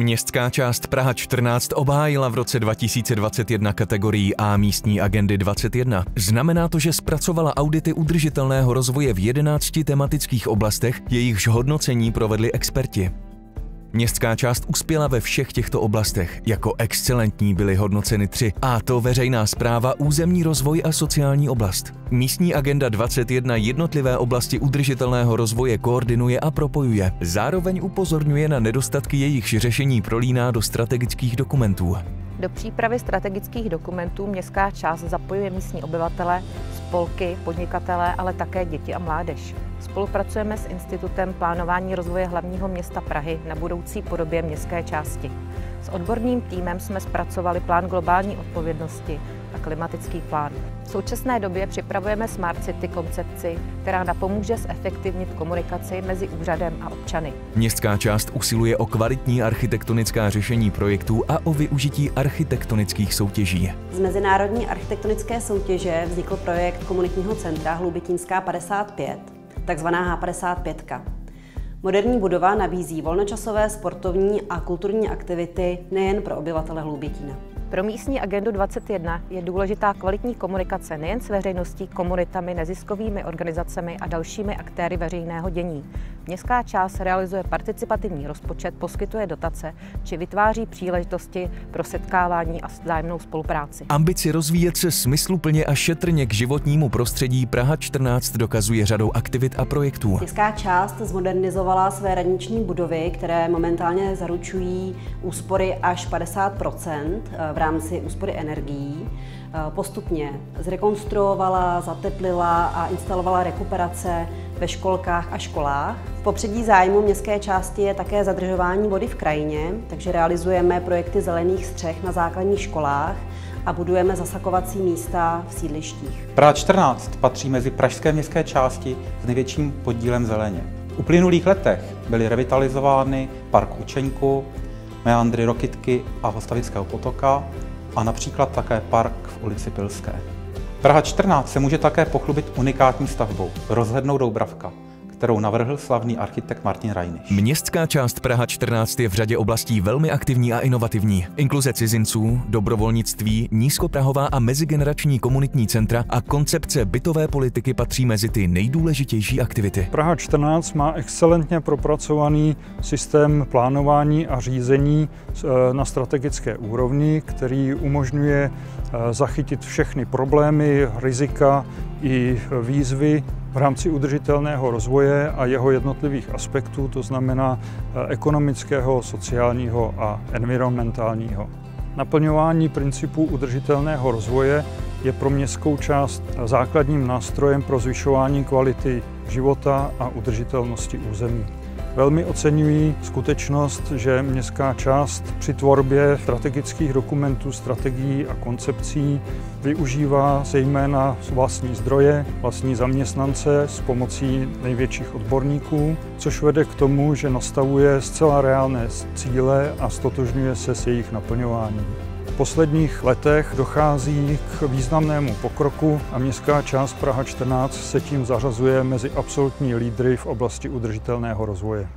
Městská část Praha 14 obhájila v roce 2021 kategorii A místní agendy 21. Znamená to, že zpracovala audity udržitelného rozvoje v 11 tematických oblastech, jejichž hodnocení provedli experti. Městská část uspěla ve všech těchto oblastech. Jako excelentní byly hodnoceny tři, a to veřejná zpráva, územní rozvoj a sociální oblast. Místní agenda 21 jednotlivé oblasti udržitelného rozvoje koordinuje a propojuje. Zároveň upozorňuje na nedostatky jejich řešení prolíná do strategických dokumentů. Do přípravy strategických dokumentů městská část zapojuje místní obyvatele, spolky, podnikatele, ale také děti a mládež. Spolupracujeme s Institutem plánování rozvoje hlavního města Prahy na budoucí podobě městské části. S odborným týmem jsme zpracovali plán globální odpovědnosti a klimatický plán. V současné době připravujeme Smart City koncepci, která napomůže zefektivnit komunikaci mezi úřadem a občany. Městská část usiluje o kvalitní architektonická řešení projektů a o využití architektonických soutěží. Z mezinárodní architektonické soutěže vznikl projekt komunitního centra Hlubitínská 55, takzvaná H55. Moderní budova nabízí volnočasové, sportovní a kulturní aktivity nejen pro obyvatele Hloubětína. Pro místní agendu 21 je důležitá kvalitní komunikace nejen s veřejností, komunitami, neziskovými organizacemi a dalšími aktéry veřejného dění. Městská část realizuje participativní rozpočet, poskytuje dotace či vytváří příležitosti pro setkávání a vzájemnou spolupráci. Ambici rozvíjet se smysluplně a šetrně k životnímu prostředí Praha 14 dokazuje řadou aktivit a projektů. Městská část zmodernizovala své radniční budovy, které momentálně zaručují úspory až 50% v rámci úspory energií. Postupně zrekonstruovala, zateplila a instalovala rekuperace ve školkách a školách. V popředí zájmu městské části je také zadržování vody v krajině, takže realizujeme projekty zelených střech na základních školách a budujeme zasakovací místa v sídlištích. Praha 14 patří mezi pražské městské části s největším podílem zeleně. V uplynulých letech byly revitalizovány park Učeňku, meandry Rokitky a Hostavického potoka a například také park v ulici Pilské. Praha 14 se může také pochlubit unikátní stavbou Rozhlednou Doubravka, kterou navrhl slavný architekt Martin Reiniš. Městská část Praha 14 je v řadě oblastí velmi aktivní a inovativní. Inkluze cizinců, dobrovolnictví, nízkoprahová a mezigenerační komunitní centra a koncepce bytové politiky patří mezi ty nejdůležitější aktivity. Praha 14 má excelentně propracovaný systém plánování a řízení eh, na strategické úrovni, který umožňuje eh, zachytit všechny problémy, rizika i výzvy v rámci udržitelného rozvoje a jeho jednotlivých aspektů, to znamená eh, ekonomického, sociálního a environmentálního. Naplňování principů udržitelného rozvoje je pro městskou část základním nástrojem pro zvyšování kvality života a udržitelnosti území. Velmi oceňují skutečnost, že městská část při tvorbě strategických dokumentů, strategií a koncepcí využívá zejména vlastní zdroje, vlastní zaměstnance s pomocí největších odborníků, což vede k tomu, že nastavuje zcela reálné cíle a stotožňuje se s jejich naplňováním posledních letech dochází k významnému pokroku a městská část Praha 14 se tím zařazuje mezi absolutní lídry v oblasti udržitelného rozvoje.